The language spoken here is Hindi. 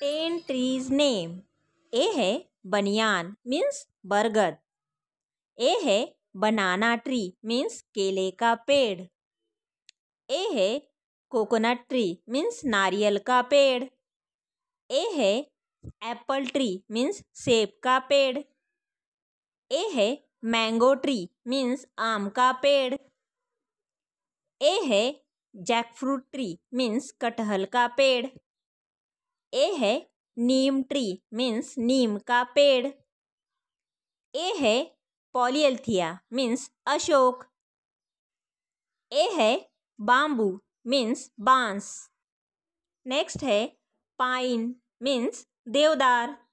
टेन ट्रीज नेम ए है बनियान मीन्स बरगद. ए है बनाना ट्री मीन्स केले का पेड़. ए है कोकोनट ट्री मीन्स नारियल का पेड़. ए है एप्पल ट्री मीन्स सेब का पेड़. ए है मैंगो ट्री मीन्स आम का पेड़. ए है जैकफ्रूट ट्री मीन्स कटहल का पेड़. ए है नीम ट्री मीन्स नीम का पेड़. ए है पॉलियल्थिया मीन्स अशोक. ए है बाम्बू मीन्स बाँस. नेक्स्ट है पाइन मीन्स देवदार.